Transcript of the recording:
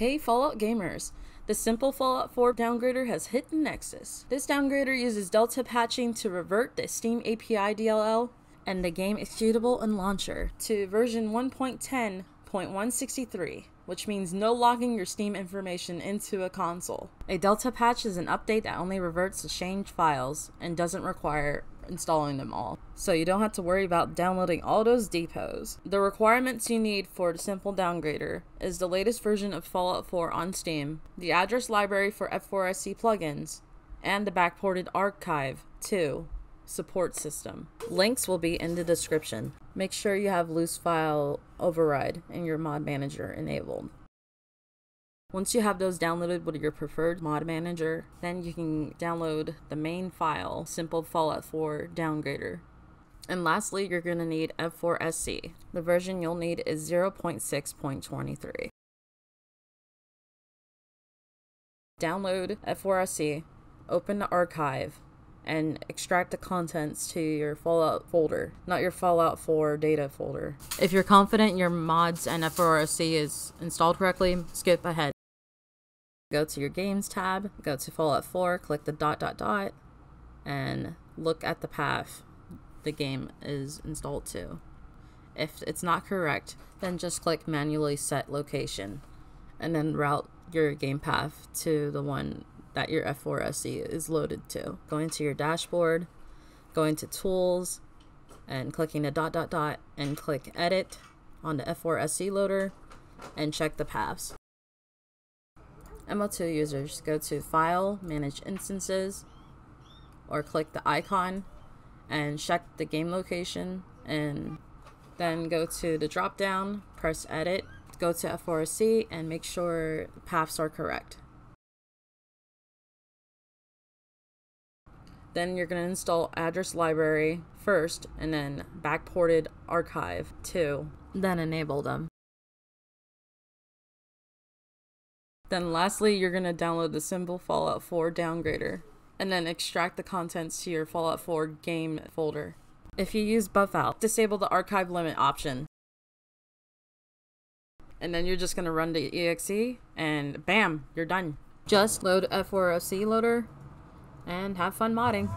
Hey Fallout gamers! The simple Fallout 4 downgrader has hit the Nexus. This downgrader uses Delta patching to revert the Steam API DLL and the game executable and launcher to version 1.10.163, which means no logging your Steam information into a console. A Delta patch is an update that only reverts the changed files and doesn't require installing them all, so you don't have to worry about downloading all those depots. The requirements you need for the simple downgrader is the latest version of Fallout 4 on Steam, the address library for F4SE plugins, and the backported archive 2 support system. Links will be in the description. Make sure you have loose file override in your mod manager enabled. Once you have those downloaded with your preferred mod manager, then you can download the main file, Simple Fallout 4 Downgrader. And lastly, you're going to need F4SE. The version you'll need is 0.6.23. Download F4SE, open the archive, and extract the contents to your Fallout folder, not your Fallout 4 data folder. If you're confident your mods and F4SE is installed correctly, skip ahead. Go to your games tab, go to Fallout 4, click the dot dot dot, and look at the path the game is installed to. If it's not correct, then just click manually set location and then route your game path to the one that your F4SE is loaded to. Going to your dashboard, going to tools, and clicking the dot dot dot and click edit on the F4SE loader and check the paths. MO2 users go to File, Manage Instances, or click the icon and check the game location and then go to the drop down, press Edit, go to F4SE and make sure paths are correct. Then you're going to install address library first and then backported archive 2, then enable them. Then lastly, you're going to download the simple Fallout 4 downgrader and then extract the contents to your Fallout 4 game folder. If you use Buffout, disable the archive limit option. And then you're just going to run the exe and bam, you're done. Just load F4SE loader and have fun modding.